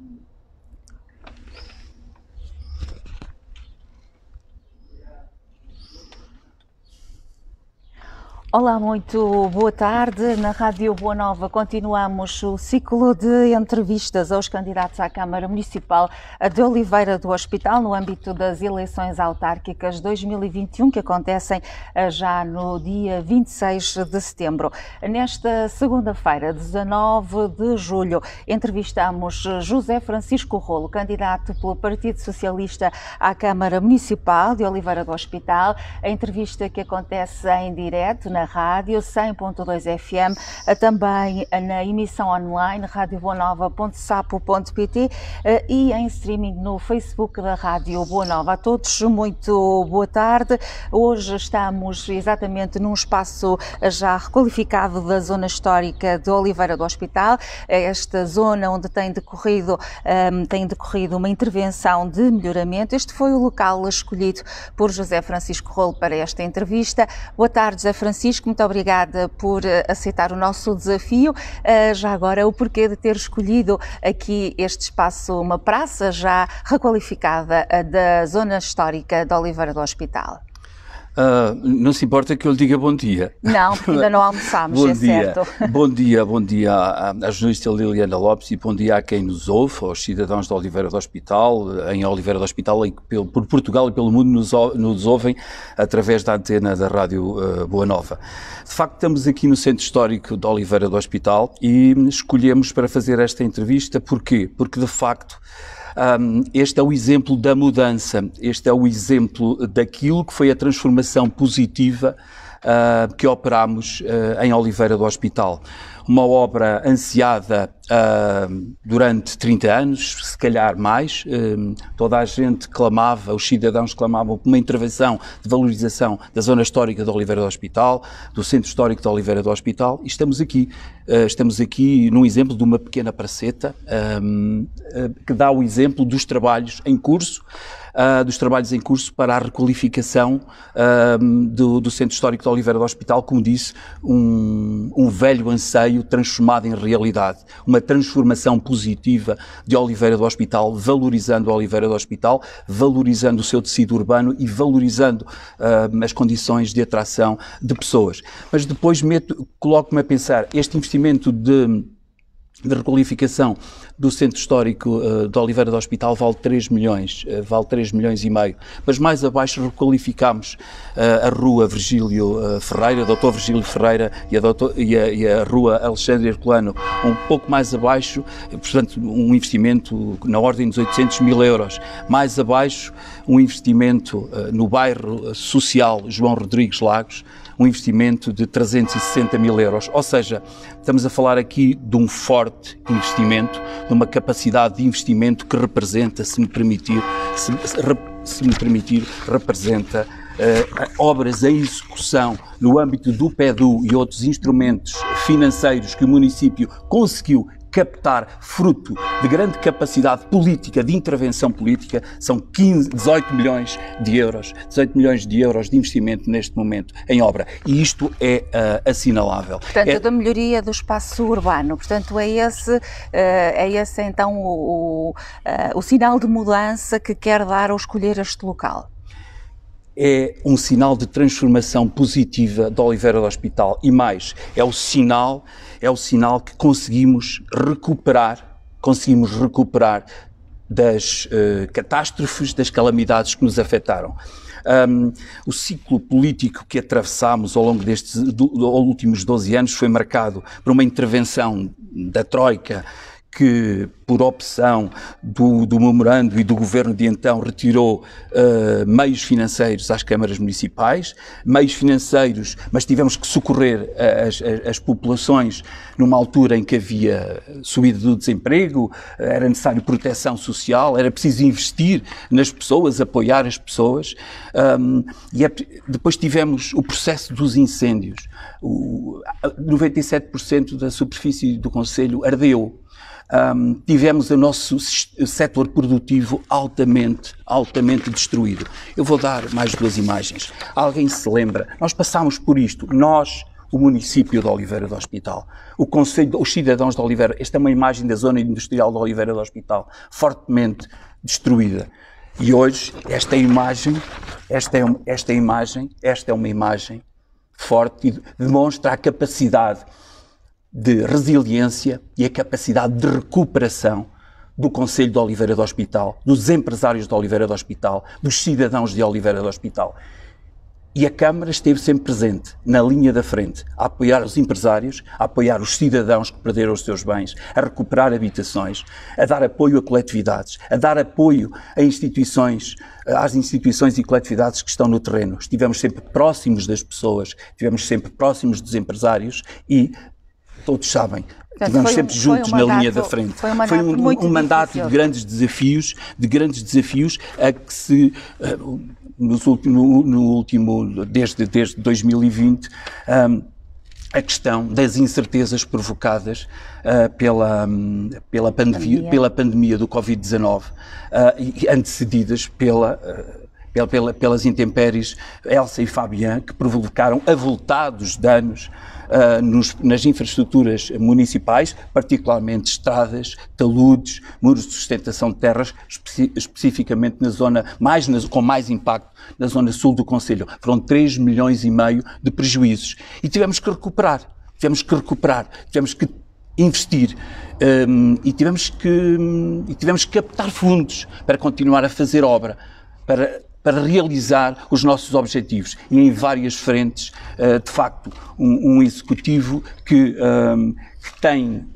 mm Olá, muito boa tarde. Na Rádio Boa Nova continuamos o ciclo de entrevistas aos candidatos à Câmara Municipal de Oliveira do Hospital no âmbito das eleições autárquicas 2021 que acontecem eh, já no dia 26 de setembro. Nesta segunda-feira, 19 de julho, entrevistamos José Francisco Rolo, candidato pelo Partido Socialista à Câmara Municipal de Oliveira do Hospital. A entrevista que acontece em direto na rádio 100.2 FM, também na emissão online radioboanova.sapo.pt eh, e em streaming no Facebook da Rádio Boa Nova. A todos muito boa tarde. Hoje estamos exatamente num espaço já requalificado da zona histórica de Oliveira do Hospital, esta zona onde tem decorrido, ehm, tem decorrido uma intervenção de melhoramento. Este foi o local escolhido por José Francisco Rolo para esta entrevista. Boa tarde, José Francisco. Francisco, muito obrigada por eh, aceitar o nosso desafio. Eh, já agora, o porquê de ter escolhido aqui este espaço, uma praça já requalificada eh, da zona histórica de Oliveira do Hospital? Uh, não se importa que eu lhe diga bom dia. Não, porque ainda não almoçámos, bom é dia. certo. Bom dia, bom dia à, à jornalista Liliana Lopes e bom dia a quem nos ouve, aos cidadãos de Oliveira do Hospital, em Oliveira do Hospital, e pelo, por Portugal e pelo mundo nos, nos ouvem através da antena da Rádio uh, Boa Nova. De facto, estamos aqui no Centro Histórico de Oliveira do Hospital e escolhemos para fazer esta entrevista, porquê? Porque de facto um, este é o exemplo da mudança, este é o exemplo daquilo que foi a transformação positiva uh, que operamos uh, em Oliveira do Hospital uma obra ansiada uh, durante 30 anos, se calhar mais. Toda a gente clamava, os cidadãos clamavam por uma intervenção de valorização da zona histórica de Oliveira do Hospital, do centro histórico de Oliveira do Hospital, e estamos aqui. Estamos aqui num exemplo de uma pequena praceta que dá o exemplo dos trabalhos em curso uh, dos trabalhos em curso para a requalificação uh, do, do, Centro Histórico de Oliveira do Hospital, como disse, um, um, velho anseio transformado em realidade, uma transformação positiva de Oliveira do Hospital, valorizando Oliveira do Hospital, valorizando o seu tecido urbano e valorizando uh, as condições de atração de pessoas. Mas depois coloco-me a pensar, este investimento de de requalificação do centro histórico uh, de Oliveira do Hospital vale 3 milhões, uh, vale 3 milhões e meio. Mas mais abaixo requalificamos uh, a rua Virgílio Ferreira, Dr. Virgílio Ferreira e a, doutor, e a, e a rua Alexandre Herculano, um pouco mais abaixo, portanto um investimento na ordem dos 800 mil euros. Mais abaixo, um investimento no bairro social João Rodrigues Lagos, um investimento de 360 mil euros. Ou seja, estamos a falar aqui de um forte investimento, de uma capacidade de investimento que representa, se me permitir, se, se me permitir, representa uh, obras em execução no âmbito do PEDU e outros instrumentos financeiros que o município conseguiu captar fruto de grande capacidade política, de intervenção política, são 15, 18 milhões de euros, 18 milhões de euros de investimento neste momento em obra. E isto é uh, assinalável. Portanto, é... da melhoria do espaço urbano. Portanto, é esse, uh, é esse então o, o, uh, o sinal de mudança que quer dar ao escolher este local é um sinal de transformação positiva de Oliveira do Hospital e mais, é o sinal, é o sinal que conseguimos recuperar, conseguimos recuperar das uh, catástrofes, das calamidades que nos afetaram. Um, o ciclo político que atravessámos ao longo destes do, últimos 12 anos foi marcado por uma intervenção da Troika que, por opção do, do, memorando e do governo de então, retirou uh, meios financeiros às câmaras municipais, meios financeiros, mas tivemos que socorrer as, as, as populações numa altura em que havia subida do desemprego, era necessário proteção social, era preciso investir nas pessoas, apoiar as pessoas. Um, e é, depois tivemos o processo dos incêndios. O, 97% da superfície do Conselho ardeu um, tivemos o nosso setor produtivo altamente, altamente destruído. Eu vou dar mais duas imagens. Alguém se lembra? Nós passámos por isto. Nós, o município de Oliveira do Hospital, o Conselho, os cidadãos de Oliveira. Esta é uma imagem da zona industrial de Oliveira do Hospital, fortemente destruída. E hoje, esta imagem, esta, é, esta imagem, esta é uma imagem forte e demonstra a capacidade de resiliência e a capacidade de recuperação do Conselho de Oliveira do Hospital, dos empresários de Oliveira do Hospital, dos cidadãos de Oliveira do Hospital. E a Câmara esteve sempre presente, na linha da frente, a apoiar os empresários, a apoiar os cidadãos que perderam os seus bens, a recuperar habitações, a dar apoio a coletividades, a dar apoio a instituições, às instituições e coletividades que estão no terreno. Estivemos sempre próximos das pessoas, estivemos sempre próximos dos empresários e todos sabem, Estivemos sempre juntos um na mandato, linha da frente. Foi um mandato, foi um, um mandato de grandes desafios, de grandes desafios a que se nos último, no último desde desde 2020 um, a questão das incertezas provocadas uh, pela, um, pela, pandemia, pandemia. pela pandemia do Covid-19 uh, e antecedidas pela uh, pela, pelas intempéries Elsa e Fabian, que provocaram avultados danos uh, nos, nas infraestruturas municipais, particularmente estradas, taludes, muros de sustentação de terras, especi especificamente na zona, mais na, com mais impacto, na zona sul do Conselho. Foram 3 milhões e meio de prejuízos. E tivemos que recuperar, tivemos que recuperar, tivemos que investir um, e, tivemos que, um, e tivemos que captar fundos para continuar a fazer obra, para para realizar os nossos objetivos. E em várias frentes, uh, de facto, um, executivo que, um, que, tem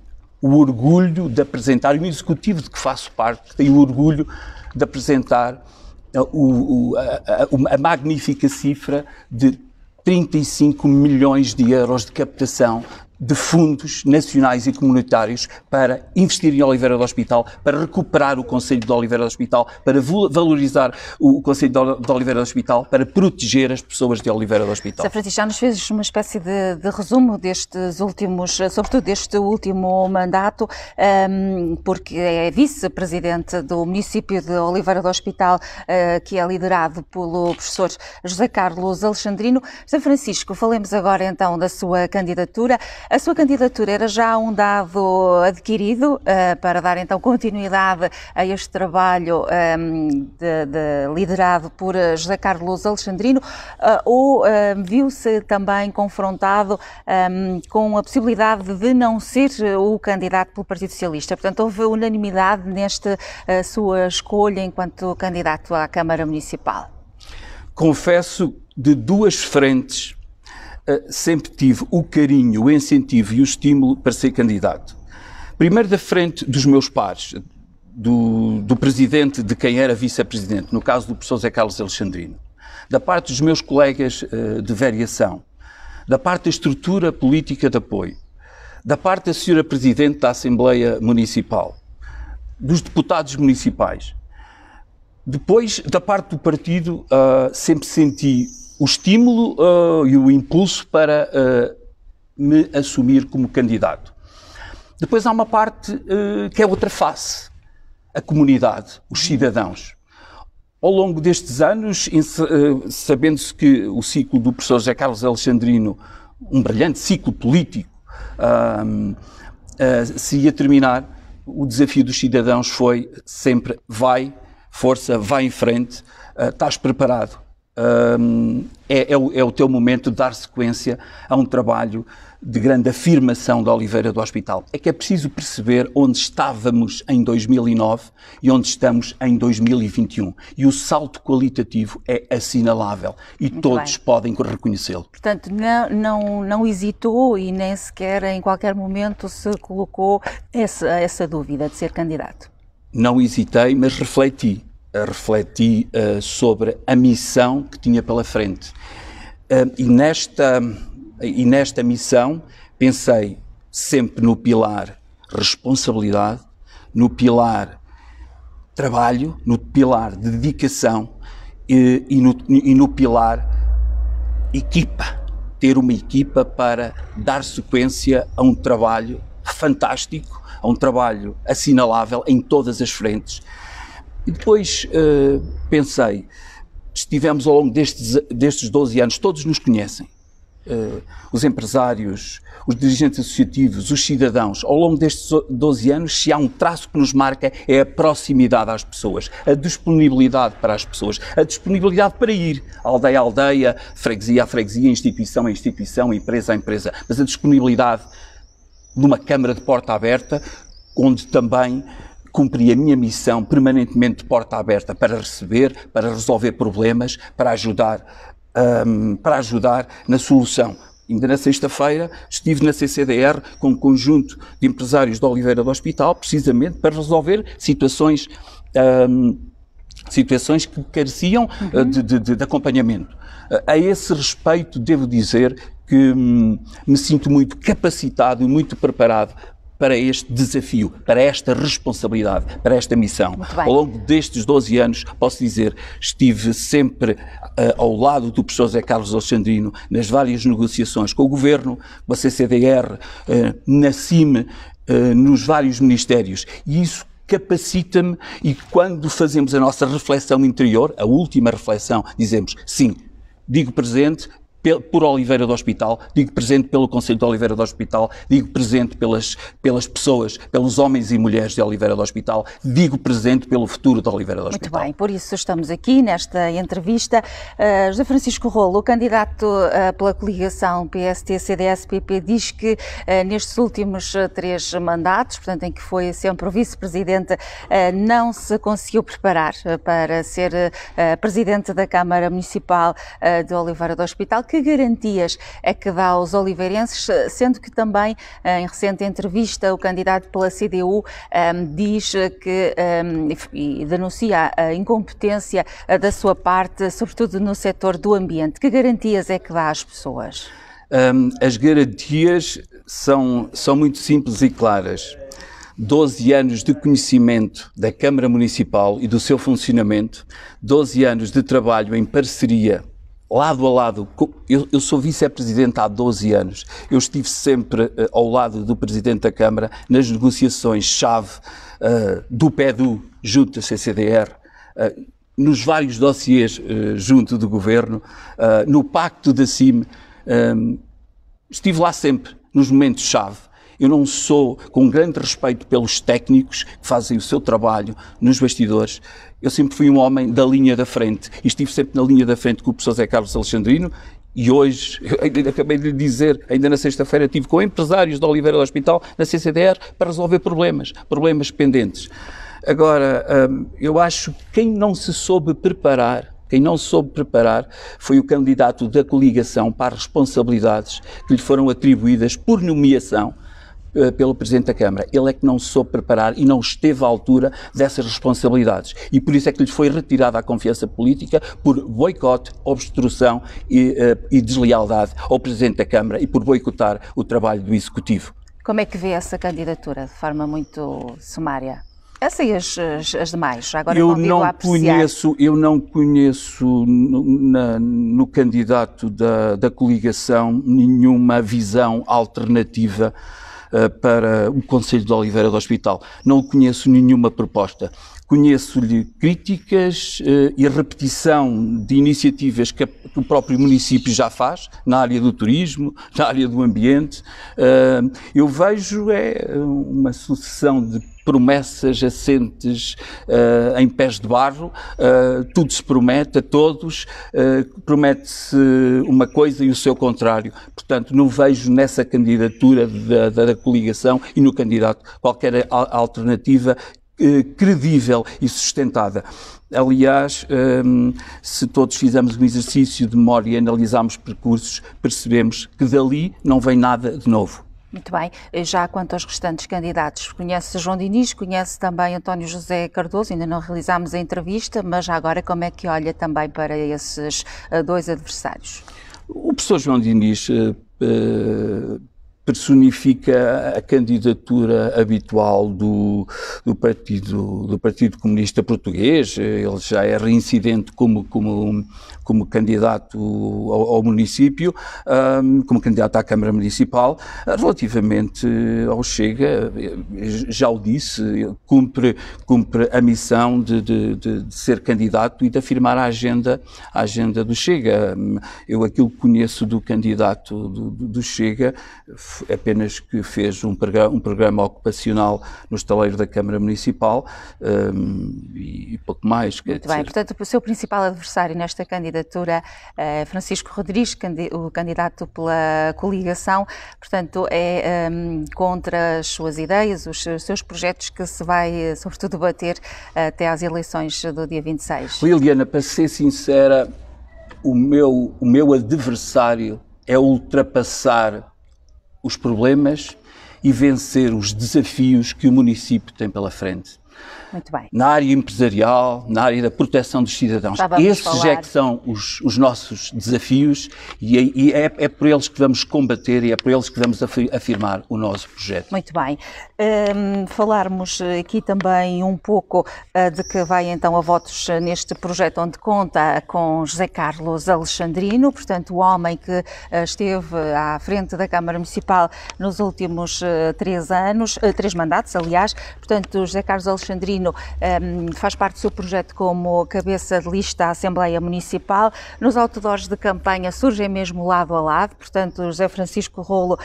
o orgulho de apresentar, um executivo de que faço parte, que tem o orgulho de apresentar uh, o, o, a, a magnífica cifra de 35 milhões de euros de captação de fundos nacionais e comunitários para investir em Oliveira do Hospital, para recuperar o Conselho de Oliveira do Hospital, para valorizar o Conselho de Oliveira do Hospital, para proteger as pessoas de Oliveira do Hospital. Sr. Francisco, já nos fez uma espécie de, de, resumo destes últimos, sobretudo deste último mandato, um, ehm, porque é vice-presidente do município de Oliveira do Hospital, uh, que é liderado pelo professor José Carlos Alexandrino. Sr. Francisco, falemos agora então da sua candidatura. A sua candidatura era já um dado adquirido uh, para dar então continuidade a este trabalho um, ehm, de, de, liderado por eh, José Carlos Alexandrino uh, ou uh, viu-se também confrontado um, ehm, com a possibilidade de não ser o candidato pelo Partido Socialista? Portanto, houve unanimidade nesta sua escolha enquanto candidato à Câmara Municipal? Confesso de duas frentes sempre tive o carinho, o incentivo e o estímulo para ser candidato. Primeiro da frente dos meus pares, do, do presidente de quem era vice-presidente, no caso do professor Zé Carlos Alexandrino, da parte dos meus colegas uh, de variação, da parte da estrutura política de apoio, da parte da senhora presidente da Assembleia Municipal, dos deputados municipais. Depois, da parte do partido, uh, sempre senti o estímulo uh, e o impulso para uh, me assumir como candidato. Depois há uma parte uh, que é outra face, a comunidade, os cidadãos. Ao longo destes anos, sabendo-se que o ciclo do professor José Carlos Alexandrino, um brilhante ciclo político, se ia terminar, o desafio dos cidadãos foi sempre vai, força, vai em frente, estás preparado, um, é, é, o, é, o, teu momento de dar sequência a um trabalho de grande afirmação da Oliveira do Hospital. É que é preciso perceber onde estávamos em 2009 e onde estamos em 2021. E o salto qualitativo é assinalável e Muito todos bem. podem reconhecê-lo. Portanto, não, não, não hesitou e nem sequer em qualquer momento se colocou essa, essa dúvida de ser candidato. Não hesitei, mas refleti refleti uh, sobre a missão que tinha pela frente. Uh, e, nesta, e nesta missão pensei sempre no pilar responsabilidade, no pilar trabalho, no pilar de dedicação e, e, no, e no pilar equipa. Ter uma equipa para dar sequência a um trabalho fantástico, a um trabalho assinalável em todas as frentes. E depois uh, pensei, estivemos ao longo destes, destes 12 anos, todos nos conhecem. uh, os empresários, os dirigentes associativos, os cidadãos, ao longo destes 12 anos, se há um traço que nos marca, é a proximidade às pessoas, a disponibilidade para as pessoas, a disponibilidade para ir aldeia a aldeia, freguesia a freguesia, instituição a instituição, empresa a empresa, mas a disponibilidade numa câmara de porta aberta, onde também cumpri a minha missão permanentemente de porta aberta para receber, para resolver problemas, para ajudar, um, para ajudar na solução. Ainda na sexta-feira estive na CCDR com um conjunto de empresários da Oliveira do Hospital, precisamente para resolver situações, um, situações que careciam uhum. de, de, de, acompanhamento. A esse respeito, devo dizer que hum, me sinto muito capacitado e muito preparado para este desafio, para esta responsabilidade, para esta missão. Ao longo destes 12 anos, posso dizer, estive sempre uh, ao lado do professor Zé Carlos Alexandrino nas várias negociações com o Governo, com a CCDR, uh, eh, na CIME, uh, nos vários ministérios. E isso capacita-me e quando fazemos a nossa reflexão interior, a última reflexão, dizemos, sim, digo presente, por Oliveira do Hospital, digo presente pelo Conselho de Oliveira do Hospital, digo presente pelas, pelas pessoas, pelos homens e mulheres de Oliveira do Hospital, digo presente pelo futuro de Oliveira do Hospital. Muito bem, por isso estamos aqui nesta entrevista. Uh, José Francisco Rolo, o candidato uh, pela coligação PST-CDS-PP, diz que uh, nestes últimos três mandatos, portanto em que foi sempre o vice-presidente, não se conseguiu preparar para ser presidente da Câmara Municipal de Oliveira do Hospital. Que garantias é que dá aos oliveirenses, sendo que também, eh, em recente entrevista, o candidato pela CDU um, ehm, diz que um, ehm, e denuncia a incompetência eh, da sua parte, sobretudo no setor do ambiente. Que garantias é que dá às pessoas? Um, ehm, as garantias são, são muito simples e claras. 12 anos de conhecimento da Câmara Municipal e do seu funcionamento, 12 anos de trabalho em parceria lado a lado. Eu, eu sou vice-presidente há 12 anos. Eu estive sempre uh, ao lado do presidente da Câmara nas negociações-chave uh, do PEDU junto à CCDR. Uh, nos vários dossiês junto do governo, no pacto da CIM, estive lá sempre, nos momentos-chave. Eu não sou, com grande respeito pelos técnicos que fazem o seu trabalho nos bastidores, eu sempre fui um homem da linha da frente e estive sempre na linha da frente com o professor Zé Carlos Alexandrino e hoje, eu acabei de lhe dizer, ainda na sexta-feira estive com empresários da Oliveira do Hospital, na CCDR, para resolver problemas, problemas pendentes. Agora, hum, eu acho que quem não se soube preparar quem não soube preparar foi o candidato da coligação para as responsabilidades que lhe foram atribuídas por nomeação pelo Presidente da Câmara. Ele é que não soube preparar e não esteve à altura dessas responsabilidades. E por isso é que lhe foi retirada a confiança política por boicote, obstrução e, uh, e deslealdade ao Presidente da Câmara e por boicotar o trabalho do Executivo. Como é que vê essa candidatura de forma muito sumária? Essa e as, as, as demais, agora eu não conheço Eu não conheço no, na, no candidato da, da coligação nenhuma visão alternativa uh, para o Conselho de Oliveira do Hospital. Não conheço nenhuma proposta. Conheço-lhe críticas uh, e repetição de iniciativas que, a, o próprio município já faz, na área do turismo, na área do ambiente. Uh, eu vejo é uma sucessão de promessas assentes uh, em pés de barro, uh, tudo se promete a todos, uh, promete-se uma coisa e o seu contrário. Portanto, não vejo nessa candidatura da, da, da coligação e no candidato qualquer alternativa credível e sustentada. Aliás, um, se todos fizermos um exercício de memória e analisarmos percursos, percebemos que dali não vem nada de novo. Muito bem. Já quanto aos restantes candidatos, conhece João Diniz, conhece também António José Cardoso, ainda não realizámos a entrevista, mas agora como é que olha também para esses uh, dois adversários? O professor João Diniz uh, uh, personifica a candidatura habitual do, do, Partido, do Partido Comunista Português. Ele já é reincidente como, como, como candidato ao, ao município, um, como candidato à Câmara Municipal. Relativamente ao Chega, já o disse, cumpre, cumpre a missão de, de, de, de ser candidato e de afirmar a agenda, a agenda do Chega. Eu aquilo que conheço do candidato do, do Chega apenas que fez um programa, um programa ocupacional no estaleiro da Câmara Municipal um, e, e, pouco mais. Muito bem, dizer... portanto, o seu principal adversário nesta candidatura é Francisco Rodrigues, o candidato pela coligação, portanto, é um, contra as suas ideias, os seus projetos que se vai, sobretudo, debater até às eleições do dia 26. Liliana, para ser sincera, o meu, o meu adversário é ultrapassar os problemas e vencer os desafios que o município tem pela frente. Muito bem. Na área empresarial, na área da proteção dos cidadãos. Esses falar. é que são os, os nossos desafios e, é, e é, é, por eles que vamos combater e é por eles que vamos afirmar o nosso projeto. Muito bem. Um, falarmos aqui também um pouco uh, de que vai então a votos neste projeto onde conta com José Carlos Alexandrino, portanto o homem que uh, esteve à frente da Câmara Municipal nos últimos uh, três anos, três mandatos, aliás, portanto José Carlos Alexandrino um, faz parte do seu projeto como cabeça de lista à Assembleia Municipal. Nos outdoors de campanha surgem mesmo lado a lado, portanto, José Francisco Rolo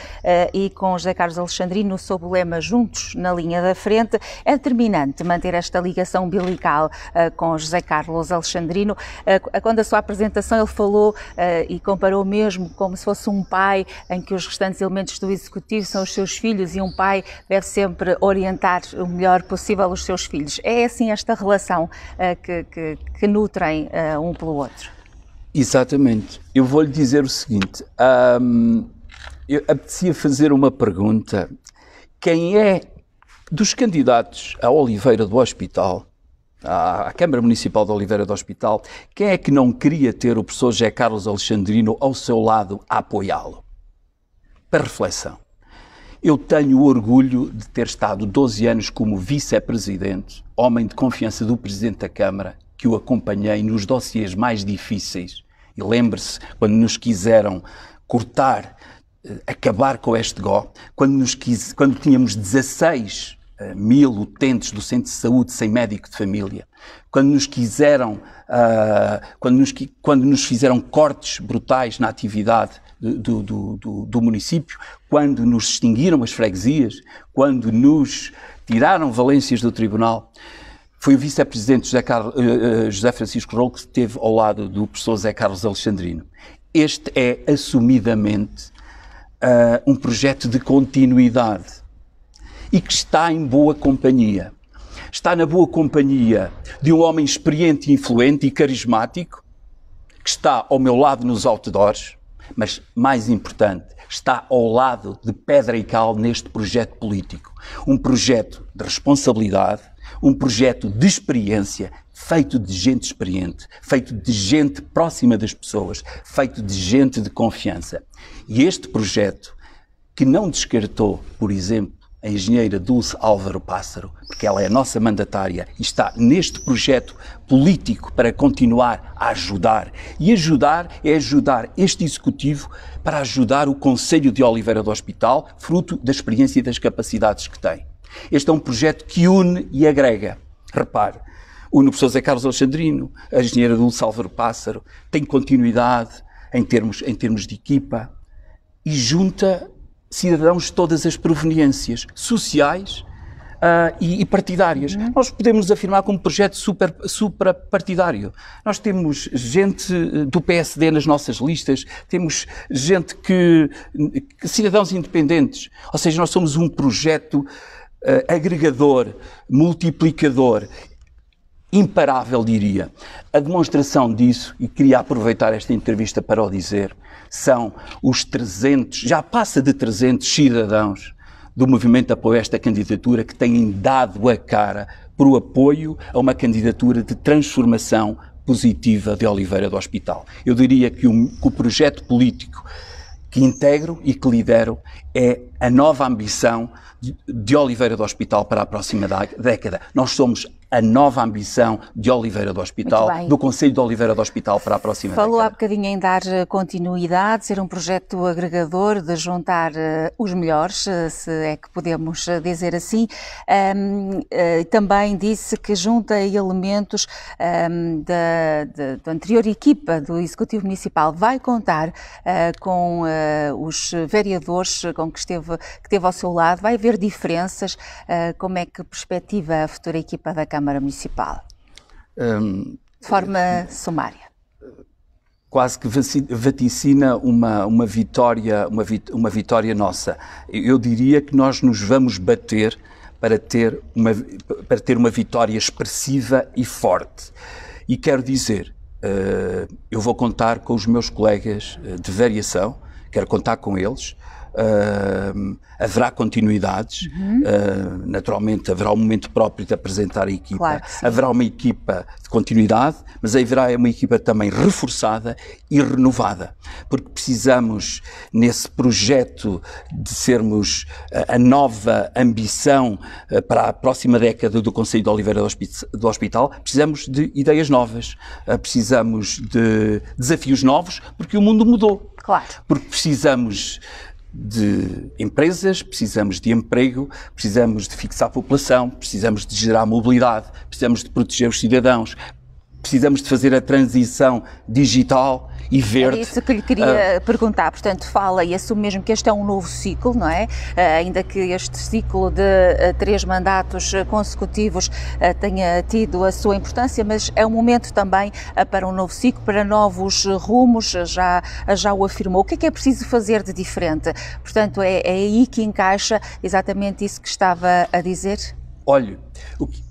e com José Carlos Alexandrino sob o lema Juntos na linha da frente. É determinante manter esta ligação umbilical uh, com José Carlos Alexandrino. Uh, quando a sua apresentação ele falou e comparou mesmo como se fosse um pai em que os restantes elementos do Executivo são os seus filhos e um pai deve sempre orientar o melhor possível os seus filhos. É assim esta relação uh, que, que, que, nutrem uh, um pelo outro? Exatamente. Eu vou-lhe dizer o seguinte: um, eu apetecia fazer uma pergunta. Quem é dos candidatos à Oliveira do Hospital, à, Câmara Municipal de Oliveira do Hospital, quem é que não queria ter o professor José Carlos Alexandrino ao seu lado a apoiá-lo? Para reflexão. Eu tenho o orgulho de ter estado 12 anos como vice-presidente, homem de confiança do Presidente da Câmara, que o acompanhei nos dossiês mais difíceis. E lembre-se, quando nos quiseram cortar, acabar com este GO, quando, nos quis, quando tínhamos 16 uh, mil utentes do centro de saúde sem médico de família, quando nos quiseram, uh, quando, nos, quando nos fizeram cortes brutais na atividade do, do, do, do município, quando nos extinguiram as freguesias, quando nos tiraram valências do tribunal. Foi o vice-presidente José, uh, José, Francisco Rolo que esteve ao lado do professor José Carlos Alexandrino. Este é assumidamente uh, um projeto de continuidade e que está em boa companhia. Está na boa companhia de um homem experiente, influente e carismático que está ao meu lado nos outdoors, mas mais importante, está ao lado de pedra e cal neste projeto político. Um projeto de responsabilidade, um projeto de experiência, feito de gente experiente, feito de gente próxima das pessoas, feito de gente de confiança. E este projeto, que não descartou, por exemplo, a engenheira Dulce Álvaro Pássaro, porque ela é a nossa mandatária e está neste projeto político para continuar a ajudar. E ajudar é ajudar este executivo para ajudar o Conselho de Oliveira do Hospital, fruto da experiência e das capacidades que tem. Este é um projeto que une e agrega. Repare, une o professor Zé Carlos Alexandrino, a engenheira Dulce Álvaro Pássaro, tem continuidade em termos, em termos de equipa e junta cidadãos de todas as proveniências sociais uh, e, e, partidárias. Uhum. Nós podemos afirmar como projeto super, suprapartidário. Nós temos gente ah, do PSD nas nossas listas, temos gente que, que cidadãos independentes. Ou seja, nós somos um projeto uh, agregador, multiplicador imparável, diria. A demonstração disso, e queria aproveitar esta entrevista para o dizer, são os 300, já passa de 300 cidadãos do movimento de apoio a esta candidatura que têm dado a cara por o apoio a uma candidatura de transformação positiva de Oliveira do Hospital. Eu diria que o, que o projeto político que integro e que lidero é a nova ambição de Oliveira do Hospital para a próxima década. Nós somos a nova ambição de Oliveira do Hospital, do Conselho de Oliveira do Hospital para a próxima Falou década. há bocadinho em dar eh, continuidade, ser um projeto agregador, de juntar uh, os melhores, uh, se é que podemos dizer assim. Também disse que junta elementos da, da, da, anterior equipa do Executivo Municipal. Vai contar com os vereadores com que esteve, que esteve ao seu lado, vai haver diferenças. como é que perspectiva a futura equipa da Câmara? Câmara Municipal? Um, de forma sumária. Quase que vaticina uma, uma, vitória, uma, uma vitória nossa. Eu diria que nós nos vamos bater para ter uma, para ter uma vitória expressiva e forte. E quero dizer, uh, eu vou contar com os meus colegas eh, de variação, quero contar com eles, Uh, haverá continuidades, uhum. uh, naturalmente haverá um momento próprio de apresentar a equipa, claro haverá uma equipa de continuidade, mas haverá uma equipa também reforçada e renovada, porque precisamos, nesse projeto de sermos a nova ambição para a próxima década do Conselho de Oliveira do Hospital, precisamos de ideias novas, ah, precisamos de desafios novos, porque o mundo mudou. Claro. Porque precisamos de empresas, precisamos de emprego, precisamos de fixar a população, precisamos de gerar mobilidade, precisamos de proteger os cidadãos, precisamos de fazer a transição digital e verde. É isso que lhe queria uh, perguntar. Portanto, fala e assume mesmo que este é um novo ciclo, não é? Uh, ainda que este ciclo de uh, três mandatos consecutivos tenha tido a sua importância, mas é um momento também para um novo ciclo, para novos rumos, já, já o afirmou. O que é que é preciso fazer de diferente? Portanto, é, é aí que encaixa exatamente isso que estava a dizer? Olhe, o que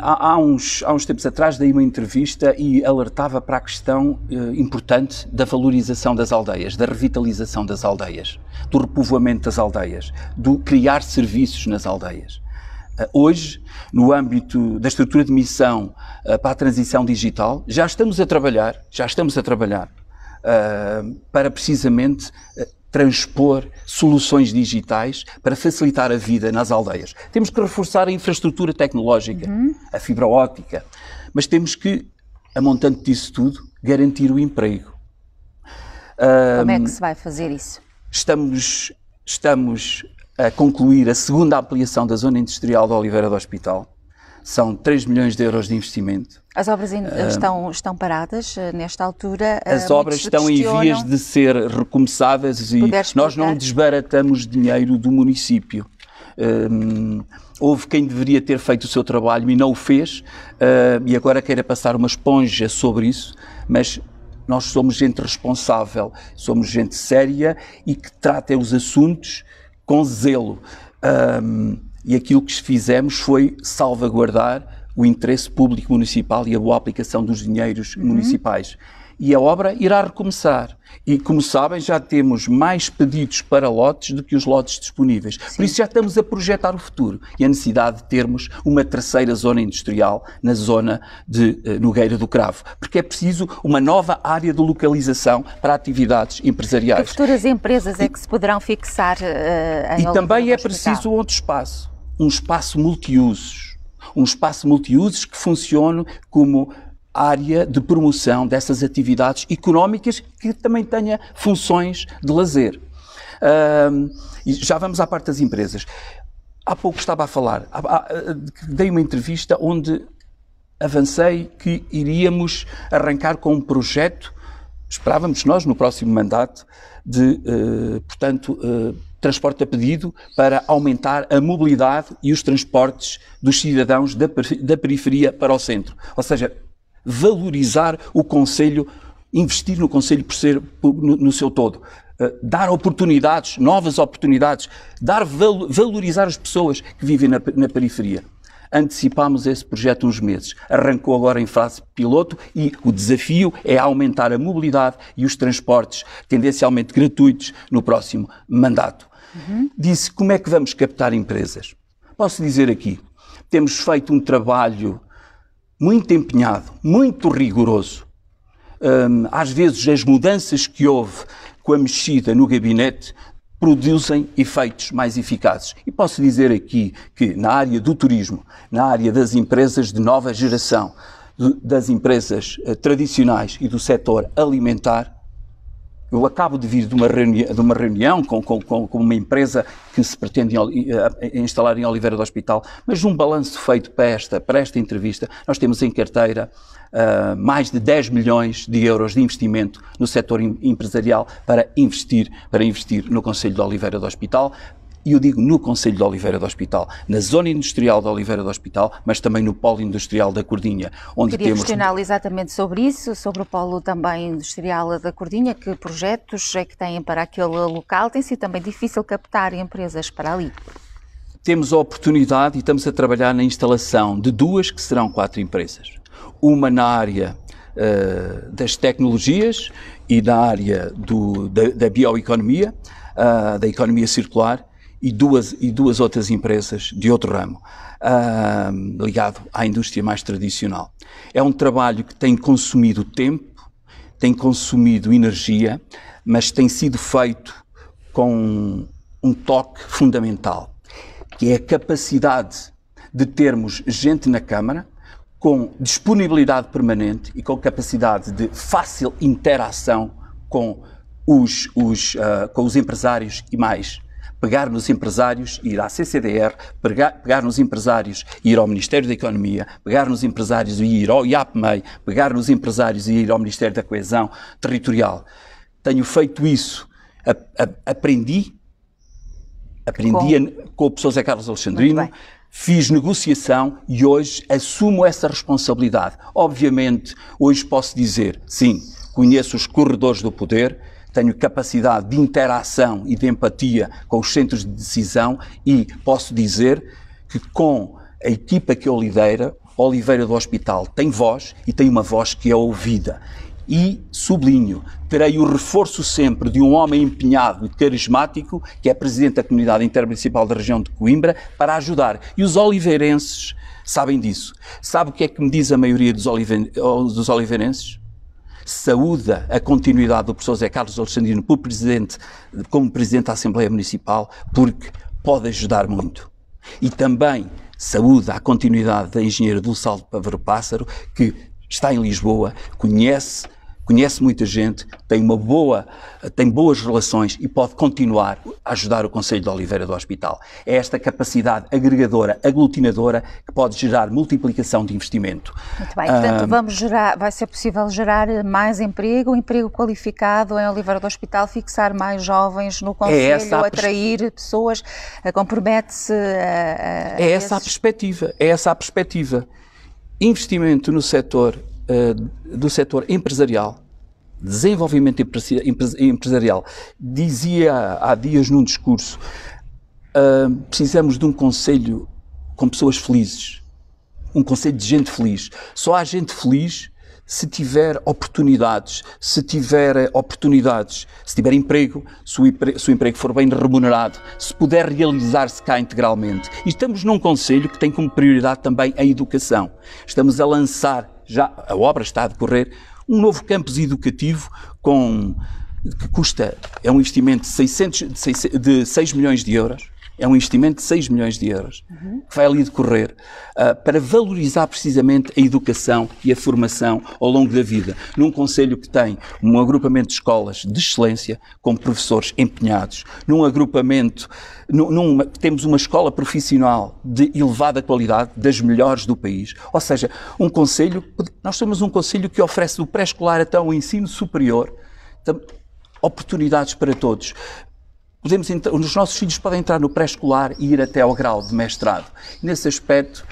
há, há, uns, há uns tempos atrás dei uma entrevista e alertava para a questão uh, importante da valorização das aldeias, da revitalização das aldeias, do repovoamento das aldeias, do criar serviços nas aldeias. Uh, hoje, no âmbito da estrutura de missão uh, para a transição digital, já estamos a trabalhar, já estamos a trabalhar para precisamente transpor soluções digitais para facilitar a vida nas aldeias. Temos que reforçar a infraestrutura tecnológica, uhum. a fibra óptica, mas temos que, a montante disso tudo, garantir o emprego. Como é que se vai fazer isso? Estamos, estamos a concluir a segunda ampliação da zona industrial da Oliveira do Hospital. São 3 milhões de euros de investimento. As obras uh, estão, estão paradas uh, nesta altura? Uh, as obras estão em vias de ser recomeçadas e nós não desbaratamos dinheiro do município. Houve quem deveria ter feito o seu trabalho e não o fez, e agora queira passar uma esponja sobre isso, mas nós somos gente responsável, somos gente séria e que trata os assuntos com zelo. Um, e aquilo que fizemos foi salvaguardar o interesse público municipal e a boa aplicação dos dinheiros uhum. municipais. E a obra irá recomeçar. E, como sabem, já temos mais pedidos para lotes do que os lotes disponíveis. Sim. Por isso já estamos a projetar o futuro e a necessidade de termos uma terceira zona industrial na zona de uh, Nogueira do Cravo. Porque é preciso uma nova área de localização para atividades empresariais. Que futuras empresas é que se poderão fixar uh, em E também é preciso outro espaço. Um espaço multiusos um espaço multiusos que funcione como área de promoção dessas atividades económicas que também tenha funções de lazer. Uh, já vamos à parte das empresas. Há pouco estava a falar, dei uma entrevista onde avancei que iríamos arrancar com um projeto, esperávamos nós no próximo mandato, de, uh, portanto, uh, transporte a pedido para aumentar a mobilidade e os transportes dos cidadãos da, da periferia para o centro. Ou seja, valorizar o Conselho, investir no Conselho por ser por, no, no, seu todo. Uh, dar oportunidades, novas oportunidades, dar valorizar as pessoas que vivem na, na periferia antecipámos esse projeto uns meses. Arrancou agora em fase piloto e o desafio é aumentar a mobilidade e os transportes tendencialmente gratuitos no próximo mandato. Uhum. Disse como é que vamos captar empresas. Posso dizer aqui, temos feito um trabalho muito empenhado, muito rigoroso. Um, às vezes as mudanças que houve com a mexida no gabinete, produzem efeitos mais eficazes. E posso dizer aqui que na área do turismo, na área das empresas de nova geração, das empresas eh, tradicionais e do setor alimentar, eu acabo de vir de uma reunião, de uma reunião com, com, com, uma empresa que se pretende instalar em Oliveira do Hospital, mas um balanço feito para esta, para esta entrevista, nós temos em carteira uh, mais de 10 milhões de euros de investimento no setor empresarial para investir, para investir no Conselho de Oliveira do Hospital, e eu digo no Conselho de Oliveira do Hospital, na zona industrial de Oliveira do Hospital, mas também no polo industrial da Cordinha, onde Queria temos... questioná-lo exatamente sobre isso, sobre o polo também industrial da Cordinha, que projetos é que têm para aquele local? Tem sido também difícil captar empresas para ali? Temos a oportunidade e estamos a trabalhar na instalação de duas que serão quatro empresas. Uma na área uh, das tecnologias e na área do, da, da bioeconomia, uh, da economia circular, e duas, e duas outras empresas de outro ramo, uh, ligado à indústria mais tradicional. É um trabalho que tem consumido tempo, tem consumido energia, mas tem sido feito com um toque fundamental, que é a capacidade de termos gente na Câmara com disponibilidade permanente e com capacidade de fácil interação com os, os, uh, com os empresários e mais pegar nos empresários e ir à CCDR, pegar, pegar nos empresários e ir ao Ministério da Economia, pegar nos empresários e ir ao IAPMEI, pegar nos empresários e ir ao Ministério da Coesão Territorial. Tenho feito isso, a, a, aprendi, aprendi com, com o professor Zé Carlos Alexandrino, fiz negociação e hoje assumo essa responsabilidade. Obviamente, hoje posso dizer, sim, conheço os corredores do poder, tenho capacidade de interação e de empatia com os centros de decisão e posso dizer que com a equipa que eu lidero, Oliveira do Hospital tem voz e tem uma voz que é ouvida. E, sublinho, terei o reforço sempre de um homem empenhado e carismático, que é presidente da Comunidade Intermunicipal da região de Coimbra, para ajudar. E os oliveirenses sabem disso. Sabe o que é que me diz a maioria dos, dos oliveirenses? Saúda a continuidade do professor Zé Carlos Alexandrino como presidente, como presidente da Assembleia Municipal, porque pode ajudar muito. E também saúda a continuidade da engenheira do Saldo Pavaro Pássaro, que está em Lisboa, conhece conhece muita gente, tem uma boa, tem boas relações e pode continuar a ajudar o Conselho de Oliveira do Hospital. É esta capacidade agregadora, aglutinadora, que pode gerar multiplicação de investimento. Muito bem, portanto, ah, vamos gerar, vai ser possível gerar mais emprego, emprego qualificado em Oliveira do Hospital, fixar mais jovens no é Conselho, é atrair pessoas, compromete-se a, a É essa esses... a perspectiva, é essa a perspectiva. Investimento no setor uh, do setor empresarial, desenvolvimento empresarial, dizia há dias num discurso: uh, precisamos de um conselho com pessoas felizes, um conselho de gente feliz. Só há gente feliz se tiver oportunidades, se tiver oportunidades, se tiver emprego, se o emprego, se o emprego for bem remunerado, se puder realizar-se cá integralmente. E estamos num Conselho que tem como prioridade também a educação. Estamos a lançar já a obra está a decorrer, um novo campus educativo com que custa, é um investimento de, 600, de 6 milhões de euros, é um investimento de 6 milhões de euros, uhum. que vai ali decorrer, uh, para valorizar precisamente a educação e a formação ao longo da vida. Num Conselho que tem um agrupamento de escolas de excelência, com professores empenhados, num agrupamento, num, num, temos uma escola profissional de elevada qualidade, das melhores do país. Ou seja, um Conselho, nós somos um Conselho que oferece do pré-escolar até o ensino superior oportunidades para todos podemos os nossos filhos podem entrar no pré-escolar e ir até ao grau de mestrado. nesse aspecto,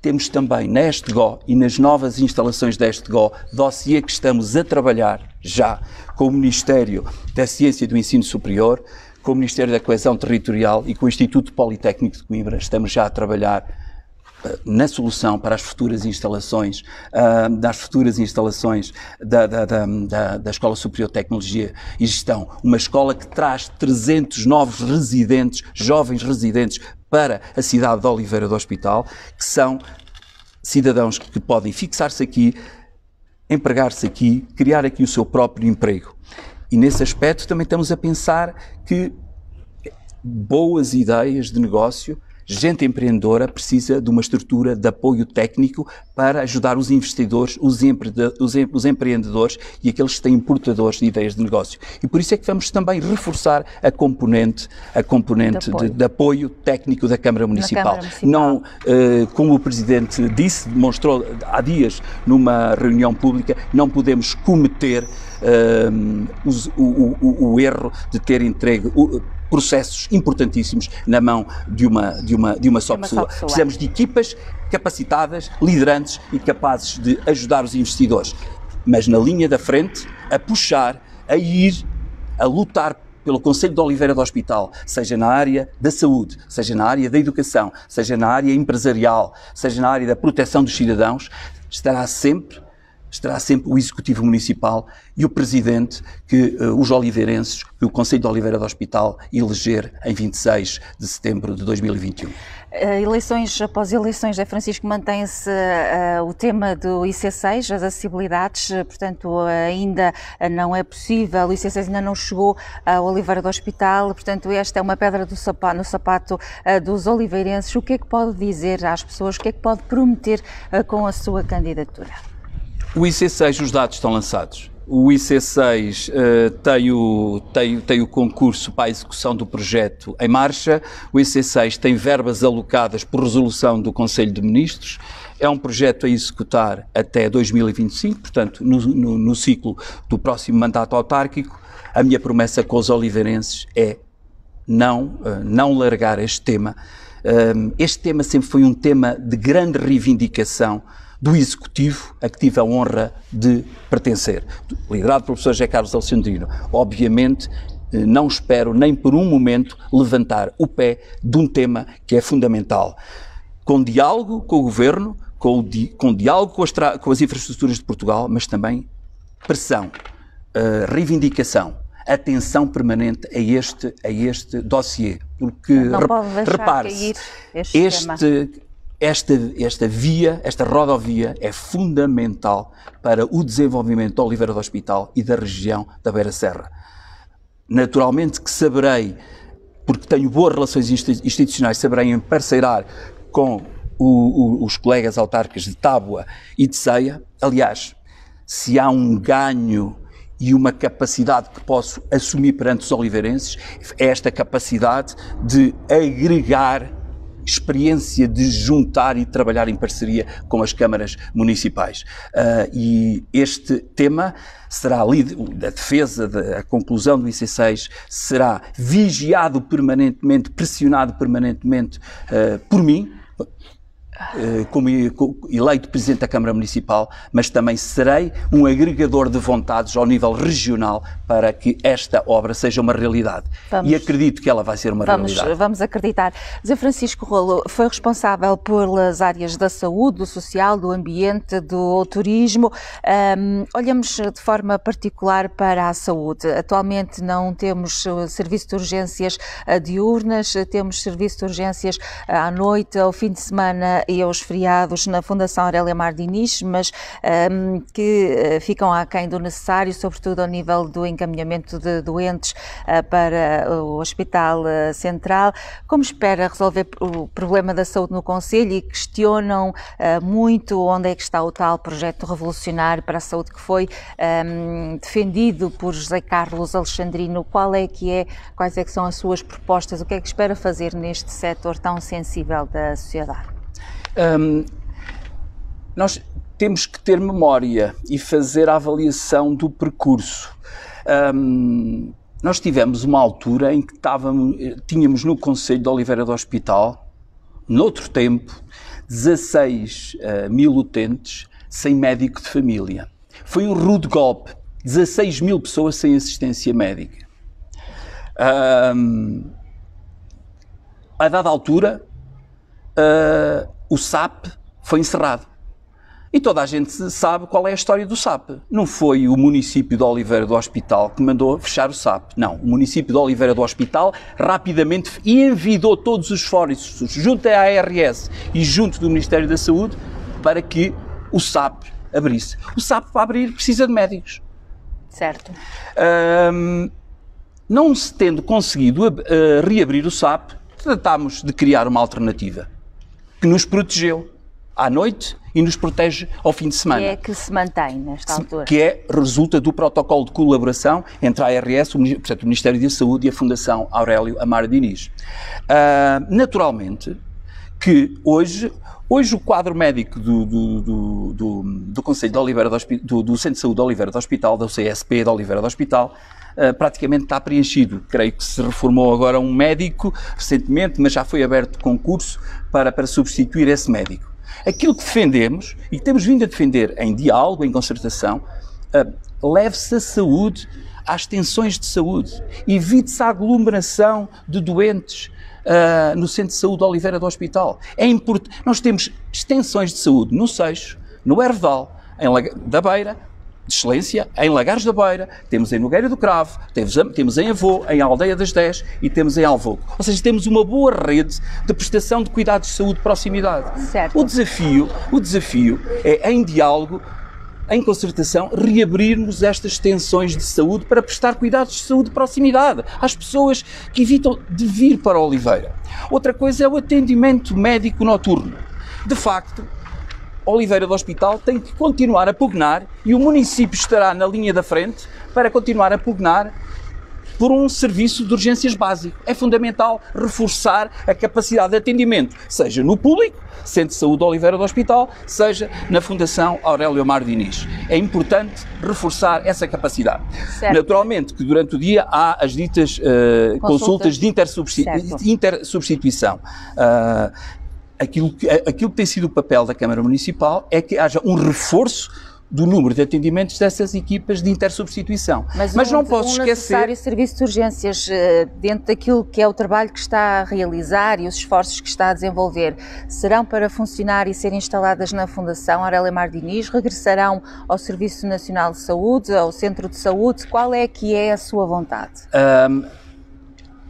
temos também na ESTGO e nas novas instalações da ESTGO dossiê que estamos a trabalhar já com o Ministério da Ciência e do Ensino Superior, com o Ministério da Coesão Territorial e com o Instituto Politécnico de Coimbra. Estamos já a trabalhar na solução para as futuras instalações, uh, das futuras instalações da, da, da, da, Escola Superior de Tecnologia e Gestão. Uma escola que traz 300 novos residentes, jovens residentes, para a cidade de Oliveira do Hospital, que são cidadãos que podem fixar-se aqui, empregar-se aqui, criar aqui o seu próprio emprego. E nesse aspecto também estamos a pensar que boas ideias de negócio gente empreendedora precisa de uma estrutura de apoio técnico para ajudar os investidores, os, empreendedores e aqueles que têm portadores de ideias de negócio. E por isso é que vamos também reforçar a componente, a componente de apoio, de, de apoio técnico da Câmara Municipal. Câmara Municipal. Não, uh, como o Presidente disse, demonstrou há dias numa reunião pública, não podemos cometer o, o, o, erro de ter entregue processos importantíssimos na mão de uma, de uma, de uma só, pessoa. só pessoa. Precisamos de equipas capacitadas, liderantes e capazes de ajudar os investidores. Mas na linha da frente, a puxar, a ir, a lutar pelo Conselho de Oliveira do Hospital, seja na área da saúde, seja na área da educação, seja na área empresarial, seja na área da proteção dos cidadãos, estará sempre estará sempre o Executivo Municipal e o Presidente que uh, os oliveirenses, que o Conselho de Oliveira do Hospital eleger em 26 de setembro de 2021. Eh, eleições após eleições, é Francisco, mantém-se uh, o tema do IC6, as acessibilidades, portanto, ainda não é possível, o IC6 ainda não chegou a Oliveira do Hospital, portanto, esta é uma pedra sapato, no sapato uh, dos oliveirenses. O que é que pode dizer às pessoas, o que é que pode prometer com a sua candidatura? O IC6, os dados estão lançados. O IC6 uh, tem, o, tem, tem o concurso para a execução do projeto em marcha. O IC6 tem verbas alocadas por resolução do Conselho de Ministros. É um projeto a executar até 2025, portanto, no, no, no ciclo do próximo mandato autárquico. A minha promessa com os oliveirenses é não, uh, não largar este tema. Uh, este tema sempre foi um tema de grande reivindicação do Executivo a que tive a honra de pertencer, liderado pelo professor José Carlos Alexandrino. Obviamente, eh, não espero nem por um momento levantar o pé de um tema que é fundamental. Com diálogo com o Governo, com, di com diálogo com as, com as, infraestruturas de Portugal, mas também pressão, uh, reivindicação, atenção permanente a este, a este dossiê. Porque, repare-se, este, este esta, esta via, esta rodovia é fundamental para o desenvolvimento da Oliveira do Hospital e da região da Beira Serra. Naturalmente que saberei, porque tenho boas relações institucionais, saberei emparceirar com o, o, os colegas autarcas de Tábua e de Ceia. Aliás, se há um ganho e uma capacidade que posso assumir perante os oliveirenses, é esta capacidade de agregar experiência de juntar e trabalhar em parceria com as câmaras municipais. Uh, e este tema será da defesa, da conclusão do IC6 será vigiado permanentemente, pressionado permanentemente uh, por mim, como eleito Presidente da Câmara Municipal, mas também serei um agregador de vontades ao nível regional para que esta obra seja uma realidade. Vamos, e acredito que ela vai ser uma vamos, realidade. Vamos acreditar. Zé Francisco Rolo foi responsável pelas áreas da saúde, do social, do ambiente, do turismo. Um, olhamos de forma particular para a saúde. Atualmente não temos uh, serviço de urgências uh, diurnas, temos serviço de urgências à noite, ao fim de semana e aos feriados na Fundação Aurélia Mar Diniz, mas um, que uh, ficam aquém do necessário, sobretudo ao nível do encaminhamento de doentes uh, para o Hospital uh, Central. Como espera resolver o problema da saúde no Conselho e questionam muito onde é que está o tal projeto revolucionário para a saúde que foi um, defendido por José Carlos Alexandrino? Qual é que é, quais é que são as suas propostas? O que é que espera fazer neste setor tão sensível da sociedade? Um, nós temos que ter memória e fazer a avaliação do percurso. Um, nós tivemos uma altura em que estávamos, tínhamos no Conselho de Oliveira do Hospital, noutro tempo, 16 uh, ah, mil utentes sem médico de família. Foi um rude golpe. 16 mil pessoas sem assistência médica. Um, a dada altura, uh, o SAP foi encerrado. E toda a gente sabe qual é a história do SAP. Não foi o município de Oliveira do Hospital que mandou fechar o SAP. Não. O município de Oliveira do Hospital rapidamente envidou todos os esforços junto à ARS e junto do Ministério da Saúde para que o SAP abrisse. O SAP para abrir precisa de médicos. Certo. Um, não se tendo conseguido uh, reabrir o SAP, tratámos de criar uma alternativa que nos protegeu à noite e nos protege ao fim de semana. Que é que se mantém nesta altura? Que é, resulta do protocolo de colaboração entre a ARS, o, portanto, o Ministério da Saúde e a Fundação Aurélio Amar Diniz. Uh, naturalmente que hoje Hoje o quadro médico do, do, do, do, do Conselho de Oliveira do, do Centro de Saúde de Oliveira do Hospital, do CSP de Oliveira do Hospital, uh, praticamente está preenchido. Creio que se reformou agora um médico recentemente, mas já foi aberto concurso para, para substituir esse médico. Aquilo que defendemos, e que temos vindo a defender em diálogo, em concertação, uh, leve-se a saúde às tensões de saúde, evite-se a aglomeração de doentes, uh, no Centro de Saúde de Oliveira do Hospital. É importante. Nós temos extensões de saúde no Seixo, no Hervedal, em Lag... da Beira, de excelência, em Lagares da Beira, temos em Nogueira do Cravo, temos, temos em Avô, em Aldeia das Dez e temos em Alvogo. Ou seja, temos uma boa rede de prestação de cuidados de saúde de proximidade. Certo. O desafio, o desafio é, em diálogo, em concertação, reabrirmos estas tensões de saúde para prestar cuidados de saúde de proximidade às pessoas que evitam de vir para Oliveira. Outra coisa é o atendimento médico noturno. De facto, Oliveira do Hospital tem que continuar a pugnar e o município estará na linha da frente para continuar a pugnar por um serviço de urgências básico. É fundamental reforçar a capacidade de atendimento, seja no público, Centro de Saúde Oliveira do Hospital, seja na Fundação Aurélio Amar Diniz. É importante reforçar essa capacidade. Certo. Naturalmente que durante o dia há as ditas uh, consultas. consultas de intersubstituição. Uh, aquilo, que, aquilo que tem sido o papel da Câmara Municipal é que haja um reforço do número de atendimentos dessas equipas de intersubstituição. Mas, Mas um, não posso um esquecer. necessário serviço de urgências eh, dentro daquilo que é o trabalho que está a realizar e os esforços que está a desenvolver, serão para funcionar e ser instaladas na Fundação Aurélia Mardiniz? Regressarão ao Serviço Nacional de Saúde, ao Centro de Saúde? Qual é que é a sua vontade? Um,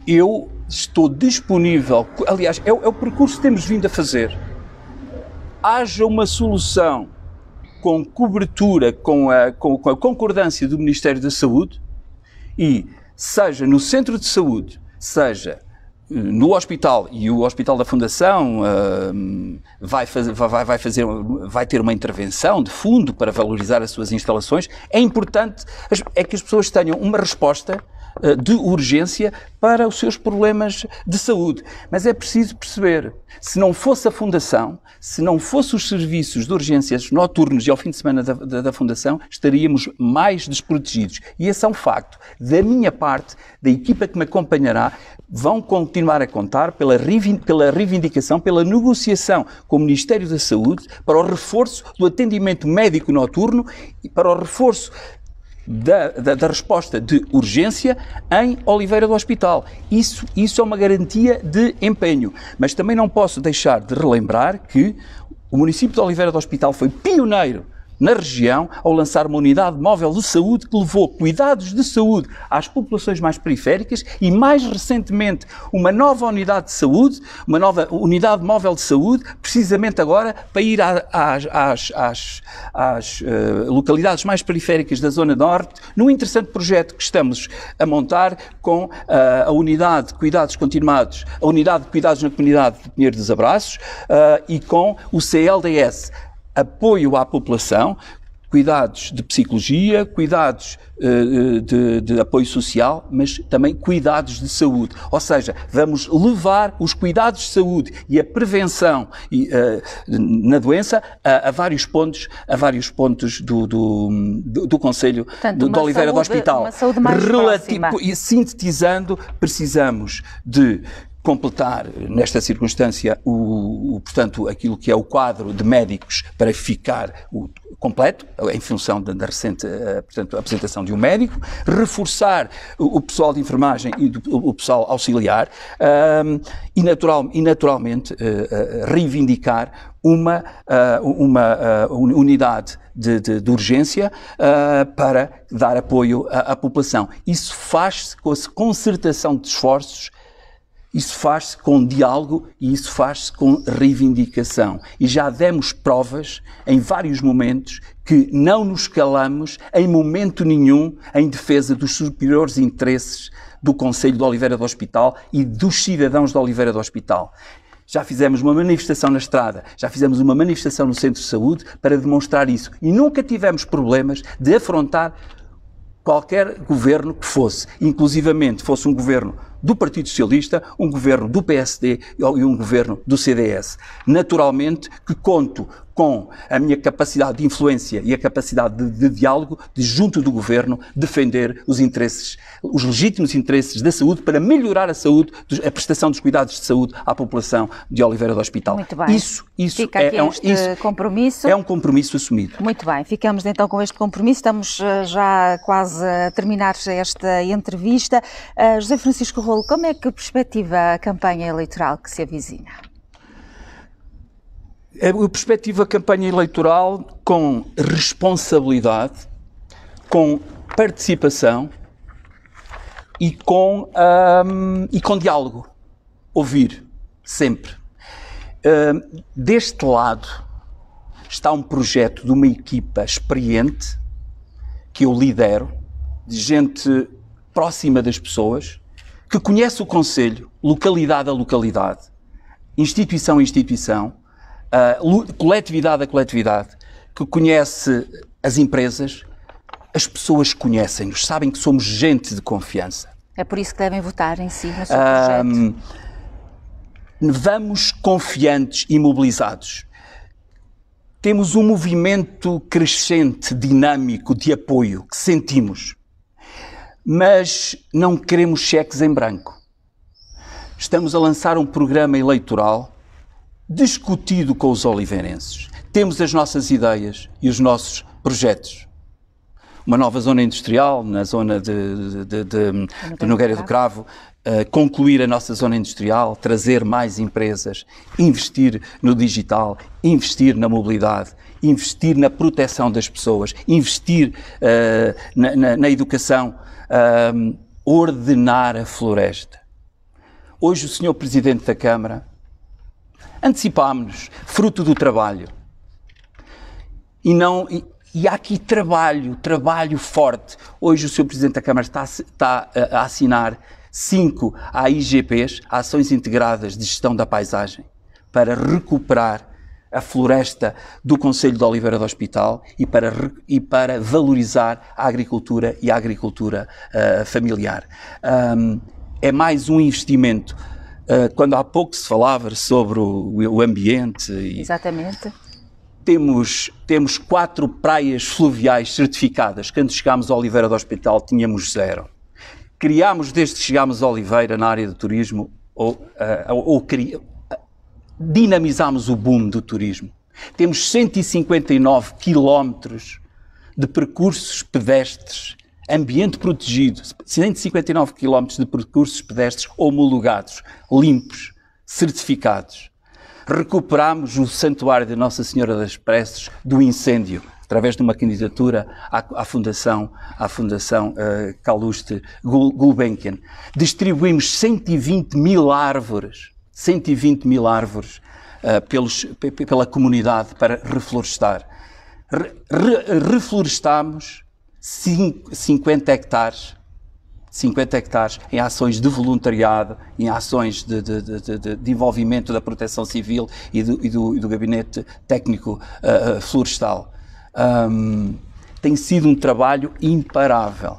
eu estou disponível, aliás, é, é o percurso que temos vindo a fazer. Haja uma solução com cobertura, com a, com, com a concordância do Ministério da Saúde e seja no centro de saúde, seja eh, no hospital e o hospital da Fundação uh, vai, fazer, vai, vai, fazer, vai ter uma intervenção de fundo para valorizar as suas instalações, é importante é que as pessoas tenham uma resposta de urgência para os seus problemas de saúde. Mas é preciso perceber, se não fosse a Fundação, se não fossem os serviços de urgências noturnos e ao fim de semana da, da, da, Fundação, estaríamos mais desprotegidos. E esse é um facto. Da minha parte, da equipa que me acompanhará, vão continuar a contar pela, pela reivindicação, pela negociação com o Ministério da Saúde para o reforço do atendimento médico noturno e para o reforço da, da, da, resposta de urgência em Oliveira do Hospital. Isso, isso é uma garantia de empenho. Mas também não posso deixar de relembrar que o município de Oliveira do Hospital foi pioneiro na região ao lançar uma unidade móvel de saúde que levou cuidados de saúde às populações mais periféricas e, mais recentemente, uma nova unidade de saúde, uma nova unidade móvel de saúde, precisamente agora para ir às, às, às, às uh, localidades mais periféricas da Zona Norte, num interessante projeto que estamos a montar com uh, a unidade de cuidados continuados, a unidade de cuidados na comunidade de Pinheiro dos Abraços uh, e com o CLDS apoio à população, cuidados de psicologia, cuidados uh, de, de, apoio social, mas também cuidados de saúde. Ou seja, vamos levar os cuidados de saúde e a prevenção e, uh, na doença a, a, vários pontos, a vários pontos do, do, do, do Conselho Portanto, do, de Oliveira saúde, do Hospital. Uma saúde mais Relativo, E sintetizando, precisamos de completar, nesta circunstância, o, o, portanto, aquilo que é o quadro de médicos para ficar o, completo, em função da, recente uh, portanto, apresentação de um médico, reforçar o, o pessoal de enfermagem e do, o, pessoal auxiliar um, e, natural, e, naturalmente, uh, uh, reivindicar uma, uma unidade de, de, de urgência para dar apoio à, à população. Isso faz-se com a concertação de esforços Isso faz-se com diálogo e isso faz-se com reivindicação. E já demos provas, em vários momentos, que não nos calamos em momento nenhum em defesa dos superiores interesses do Conselho de Oliveira do Hospital e dos cidadãos de Oliveira do Hospital. Já fizemos uma manifestação na estrada, já fizemos uma manifestação no centro de saúde para demonstrar isso. E nunca tivemos problemas de afrontar qualquer governo que fosse, inclusivamente fosse um governo do Partido Socialista, um governo do PSD e um governo do CDS. Naturalmente que conto com a minha capacidade de influência e a capacidade de, de, diálogo, de junto do governo, defender os interesses, os legítimos interesses da saúde para melhorar a saúde, a prestação dos cuidados de saúde à população de Oliveira do Hospital. Muito bem. Isso, isso Fica é, aqui é um, este isso compromisso. é um compromisso assumido. Muito bem, ficamos então com este compromisso. Estamos uh, já quase a terminar esta entrevista. Uh, José Francisco Rolo, como é que perspectiva a campanha eleitoral que se avizinha? Eu perspectivo a campanha eleitoral com responsabilidade, com participação e com, um, e com diálogo. Ouvir, sempre. Um, deste lado está um projeto de uma equipa experiente que eu lidero, de gente próxima das pessoas, que conhece o Conselho, localidade a localidade, instituição a instituição, uh, coletividade a coletividade, que conhece as empresas, as pessoas conhecem-nos, sabem que somos gente de confiança. É por isso que devem votar em si, no seu projeto. vamos confiantes e mobilizados. Temos um movimento crescente, dinâmico, de apoio que sentimos. Mas não queremos cheques em branco. Estamos a lançar um programa eleitoral discutido com os oliveirenses. Temos as nossas ideias e os nossos projetos. Uma nova zona industrial na zona de, de, de, de Nogueira do Cravo, eh, concluir a nossa zona industrial, trazer mais empresas, investir no digital, investir na mobilidade, investir na proteção das pessoas, investir uh, na, na, na, educação, uh, ordenar a floresta. Hoje o Sr. Presidente da Câmara antecipámos-nos, fruto do trabalho. E não, e, e há aqui trabalho, trabalho forte. Hoje o Sr. Presidente da Câmara está, está a assinar 5. AIGPs, IGPs, Ações Integradas de Gestão da Paisagem, para recuperar a floresta do Conselho de Oliveira do Hospital e para, e para valorizar a agricultura e a agricultura uh, familiar. Um, é mais um investimento. Uh, quando há pouco se falava sobre o, o ambiente. E... Exatamente temos, temos quatro praias fluviais certificadas. Quando chegámos a Oliveira do Hospital, tínhamos zero. Criámos, desde que chegámos a Oliveira, na área do turismo, ou, uh, ou, cri... dinamizámos o boom do turismo. Temos 159 quilómetros de percursos pedestres ambiente protegido, 159 km de percursos pedestres homologados, limpos, certificados. Recuperamos o Santuário de Nossa Senhora das Preces do incêndio, através de uma candidatura à, à Fundação, à Fundação uh, Caluste Gulbenkian. Distribuímos 120 mil árvores, 120 mil árvores uh, pelos, pela comunidade para reflorestar. Re, re, reflorestámos 50 hectares 50 hectares em ações de voluntariado, em ações de, de, de, de envolvimento da proteção civil e do, e do, e do gabinete técnico uh, florestal. Um, tem sido um trabalho imparável.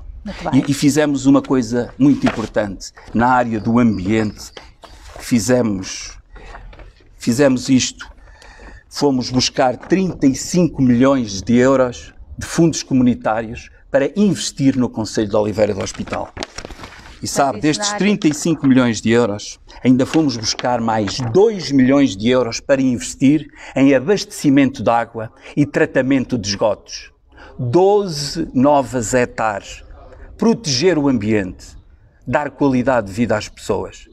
E, e, fizemos uma coisa muito importante na área do ambiente. Fizemos, fizemos isto. Fomos buscar 35 milhões de euros de fundos comunitários para investir no Conselho de Oliveira do Hospital. E sabe, destes 35 milhões de euros, ainda fomos buscar mais 2 milhões de euros para investir em abastecimento de água e tratamento de esgotos. 12 novas hectares. Proteger o ambiente, dar qualidade de vida às pessoas.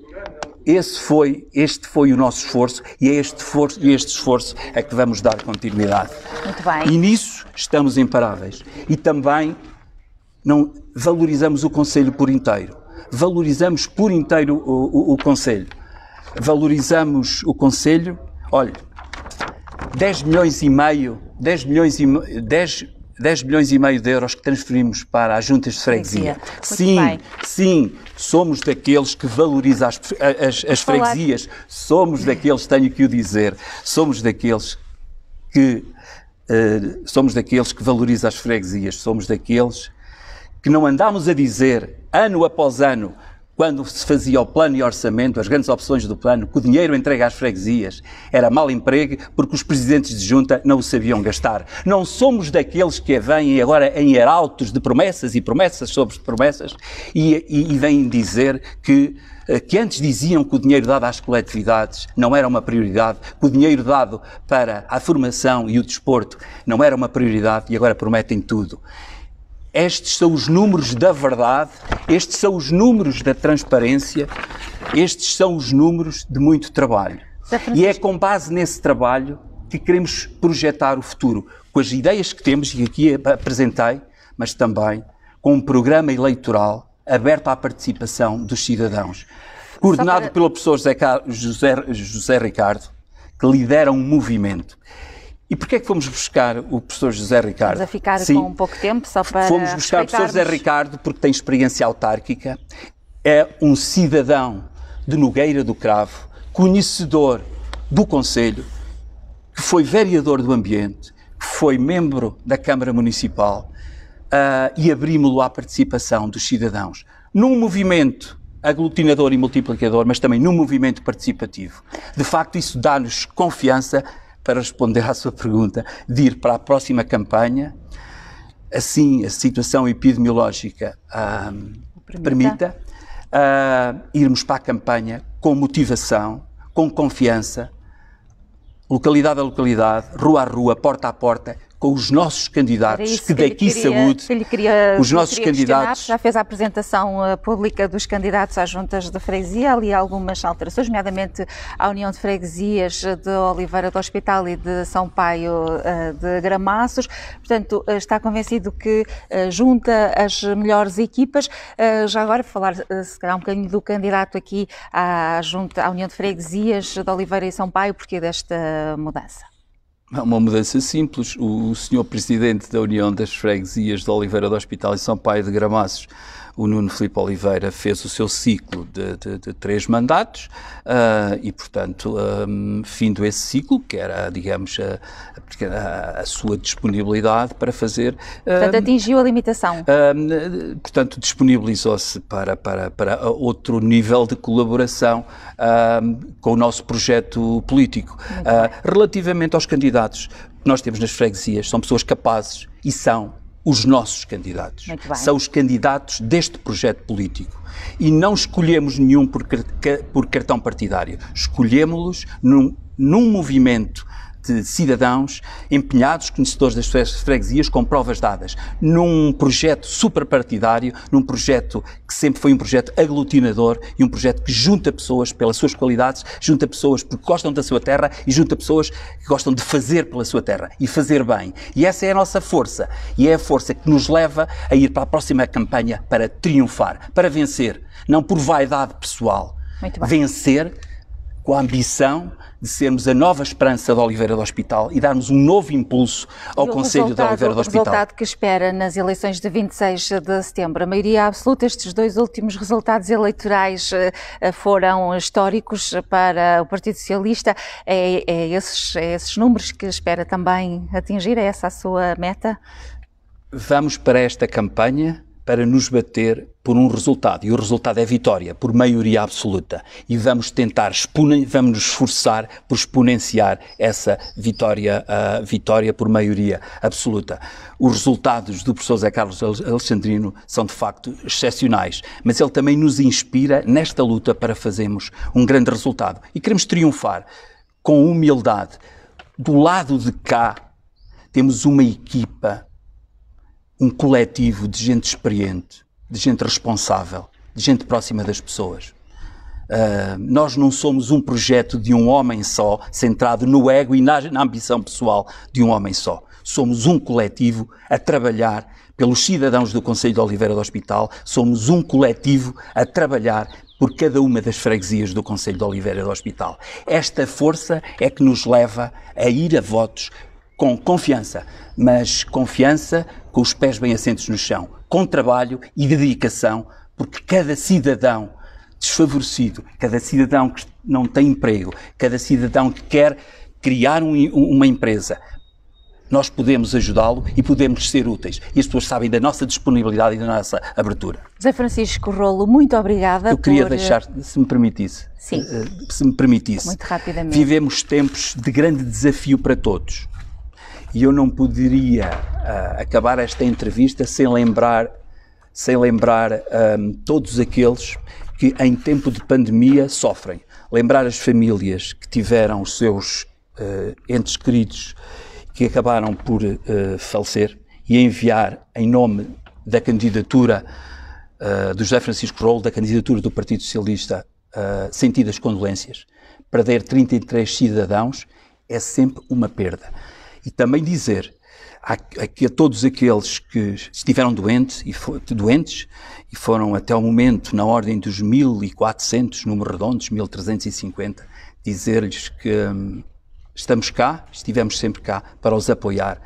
Esse foi, este foi o nosso esforço e é este esforço, este esforço é que vamos dar continuidade. Muito bem. E nisso estamos imparáveis. E também não valorizamos o Conselho por inteiro. Valorizamos por inteiro o, o, o Conselho. Valorizamos o Conselho, olha, 10 milhões e meio, 10 milhões e 10, 10 milhões e meio de euros que transferimos para as juntas de freguesia. Sim, bem. sim, somos daqueles que valorizam as, as, as freguesias, somos daqueles, tenho que o dizer, somos daqueles que uh, somos daqueles que valorizam as freguesias, somos daqueles que não andamos a dizer ano após ano quando se fazia o plano e orçamento, as grandes opções do plano, que o dinheiro entregue às freguesias era mal emprego porque os presidentes de junta não o sabiam gastar. Não somos daqueles que vêm agora em arautos de promessas e promessas sobre promessas e, e, e vêm dizer que eh, que antes diziam que o dinheiro dado às coletividades não era uma prioridade, que o dinheiro dado para a formação e o desporto não era uma prioridade e agora prometem tudo. Estes são os números da verdade, estes são os números da transparência, estes são os números de muito trabalho. E é com base nesse trabalho que queremos projetar o futuro, com as ideias que temos e aqui apresentei, mas também com um programa eleitoral aberto à participação dos cidadãos, coordenado para... pelo professor José, José, José Ricardo, que lidera um movimento e porquê é que fomos buscar o professor José Ricardo? Vamos a ficar Sim, com um pouco de tempo só para Fomos buscar o professor José Ricardo porque tem experiência autárquica, é um cidadão de Nogueira do Cravo, conhecedor do Conselho, que foi vereador do Ambiente, que foi membro da Câmara Municipal uh, e abrimos-lo à participação dos cidadãos num movimento aglutinador e multiplicador, mas também num movimento participativo. De facto, isso dá-nos confiança para responder à sua pergunta, de ir para a próxima campanha, assim a situação epidemiológica uh, permita, uh, irmos para a campanha com motivação, com confiança, localidade a localidade, rua a rua, porta a porta, com os nossos candidatos, que daqui queria, saúde, queria, os nossos candidatos. Já fez a apresentação uh, pública dos candidatos às juntas de freguesia, ali algumas alterações, nomeadamente à União de Freguesias de Oliveira do Hospital e de São Paio uh, de Gramaços. Portanto, uh, está convencido que junta as melhores equipas. Já agora, falar se calhar um bocadinho do candidato aqui à, junta, à União de Freguesias de Oliveira e São Paio, porque desta mudança? Uma mudança simples. O senhor presidente da União das Freguesias de Oliveira do Hospital e São Pai de Gramaços o Nuno Filipe Oliveira fez o seu ciclo de, de, de três mandatos uh, e, portanto, um, findo esse ciclo, que era, digamos, a, a, a sua disponibilidade para fazer. Portanto, atingiu a limitação. Uh, portanto, disponibilizou-se para, para, para outro nível de colaboração com o nosso projeto político. relativamente aos candidatos que nós temos nas freguesias, são pessoas capazes e são os nossos candidatos. São os candidatos deste projeto político. E não escolhemos nenhum por, por cartão partidário. Escolhemos-los num, num movimento de cidadãos empenhados, conhecedores das freguesias, com provas dadas, num projeto superpartidário, num projeto que sempre foi um projeto aglutinador e um projeto que junta pessoas pelas suas qualidades, junta pessoas porque gostam da sua terra e junta pessoas que gostam de fazer pela sua terra e fazer bem. E essa é a nossa força. E é a força que nos leva a ir para a próxima campanha para triunfar, para vencer, não por vaidade pessoal. Vencer com a ambição de sermos a nova esperança da Oliveira do Hospital e darmos um novo impulso ao Conselho da Oliveira do Hospital. O resultado que espera nas eleições de 26 de setembro, a maioria absoluta, estes dois últimos resultados eleitorais eh, foram históricos para o Partido Socialista. É, é, esses, é esses números que espera também atingir? É essa a sua meta? Vamos para esta campanha para nos bater por um resultado. E o resultado é vitória, por maioria absoluta. E vamos tentar, vamos nos esforçar por exponenciar essa vitória, uh, vitória por maioria absoluta. Os resultados do professor Zé Carlos Alexandrino são de facto excepcionais, mas ele também nos inspira nesta luta para fazermos um grande resultado. E queremos triunfar com humildade. Do lado de cá, temos uma equipa um coletivo de gente experiente, de gente responsável, de gente próxima das pessoas. Uh, nós não somos um projeto de um homem só, centrado no ego e na, na ambição pessoal de um homem só. somos um coletivo a trabalhar pelos cidadãos do Conselho de Oliveira do Hospital, somos um coletivo a trabalhar por cada uma das freguesias do Conselho de Oliveira do Hospital. Esta força é que nos leva a ir a votos com confiança, mas confiança com os pés bem assentos no chão, com trabalho e dedicação, porque cada cidadão desfavorecido, cada cidadão que não tem emprego, cada cidadão que quer criar um, uma empresa, nós podemos ajudá-lo e podemos ser úteis. E as pessoas sabem da nossa disponibilidade e da nossa abertura. José Francisco Rolo, muito obrigada. Eu queria por... deixar, se me permitisse, Sim. Eh, se me permitisse, muito rapidamente. Vivemos tempos de grande desafio para todos. E eu não poderia uh, acabar esta entrevista sem lembrar, sem lembrar um, ehm, todos aqueles que em tempo de pandemia sofrem. Lembrar as famílias que tiveram os seus uh, entes queridos que acabaram por uh, falecer e enviar em nome da candidatura uh, do José Francisco Rolo, da candidatura do Partido Socialista, uh, sentidas condolências. Perder 33 cidadãos é sempre uma perda. E também dizer a, a, todos aqueles que estiveram doentes e, for, doentes e foram até o momento na ordem dos 1.400, números redondos, 1.350, dizer-lhes que hum, Estamos cá, estivemos sempre cá para os apoiar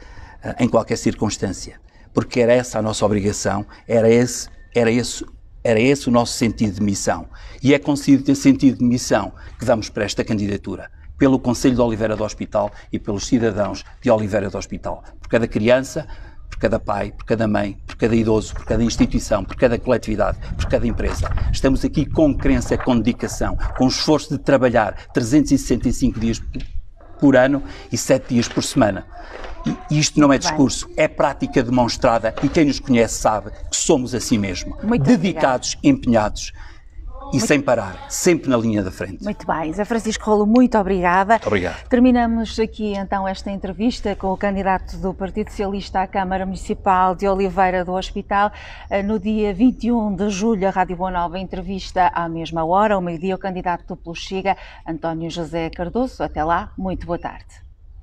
uh, em qualquer circunstância, porque era essa a nossa obrigação, era esse, era esse, era esse o nosso sentido de missão. E é com sentido de missão que vamos para esta candidatura, pelo Conselho de Oliveira do Hospital e pelos cidadãos de Oliveira do Hospital, por cada criança, por cada pai, por cada mãe, por cada idoso, por cada instituição, por cada coletividade, por cada empresa. Estamos aqui com crença, com dedicação, com esforço de trabalhar 365 dias por ano e sete dias por semana. E isto não é discurso, é prática demonstrada e quem nos conhece sabe que somos assim mesmo. Muito dedicados, empenhados e muito... sem parar, sempre na linha da frente. Muito bem. Zé Francisco Rolo, muito obrigada. Obrigado. Terminamos aqui então esta entrevista com o candidato do Partido Socialista à Câmara Municipal de Oliveira do Hospital. Eh, no dia 21 de julho, a Rádio Boa Nova entrevista à mesma hora, ao meio-dia, o candidato pelo Chega, António José Cardoso. Até lá, muito boa tarde.